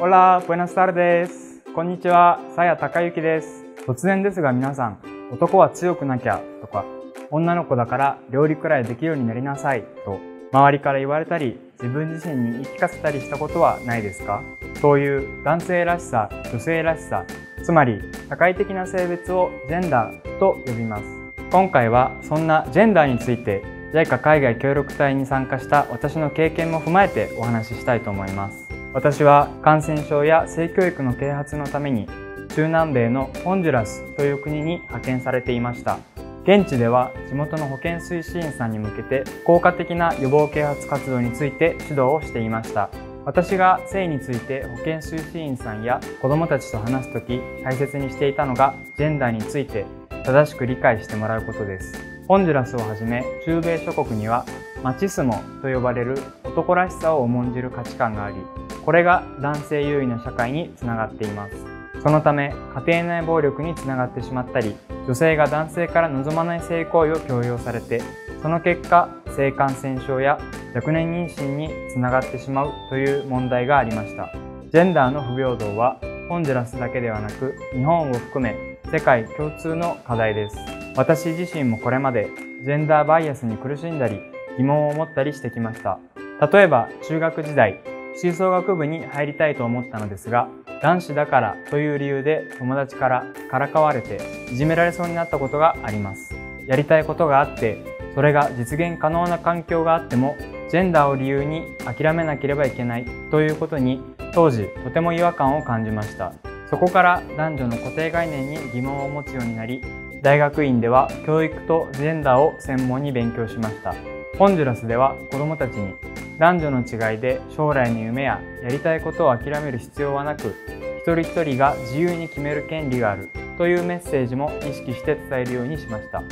Hola, buenas tardes. こんにちは、さやたかゆきです。突然ですが皆さん、男は強くなきゃとか、女の子だから料理くらいできるようになりなさいと、周りから言われたり、自分自身に言い聞かせたりしたことはないですか？そういう男性らしさ、女性らしさ、つまり社会的な性別をジェンダーと呼びます。今回はそんなジェンダーについて JICA 海外協力隊に参加した私の経験も踏まえてお話ししたいと思います私は感染症や性教育の啓発のために中南米のホンジュラスという国に派遣されていました。現地では地元の保健推進員さんに向けて効果的な予防啓発活動について指導をしていました。私が性について保健推進員さんや子どもたちと話す時大切にしていたのがジェンダーについて正しく理解してもらうことです。ホンジュラスをはじめ中米諸国にはマチスモと呼ばれる男らしさを重んじる価値観がありこれが男性優位な社会につながっています。そのため家庭内暴力につながってしまったり女性が男性から望まない性行為を強要されてその結果性感染症や若年妊娠につながってしまうという問題がありました。ジェンダーの不平等はホンジュラスだけではなく日本を含め世界共通の課題です。私自身もこれまでジェンダーバイアスに苦しんだり疑問を持ったりしてきました。例えば中学時代吹奏楽部に入りたいと思ったのですが男子だからという理由で友達からからかわれていじめられそうになったことがあります。やりたいことがあってそれが実現可能な環境があってもジェンダーを理由に諦めなければいけないということに当時とても違和感を感じました。そこから男女の固定概念に疑問を持つようになり大学院では教育とジェンダーを専門に勉強しました。ホンジュラスでは子どもたちに男女の違いで将来の夢ややりたいことを諦める必要はなく一人一人が自由に決める権利があるというメッセージも意識して伝えるようにしました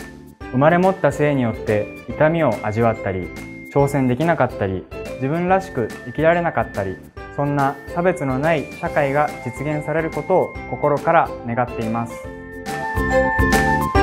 生まれ持った性によって痛みを味わったり挑戦できなかったり自分らしく生きられなかったりそんな差別のない社会が実現されることを心から願っています。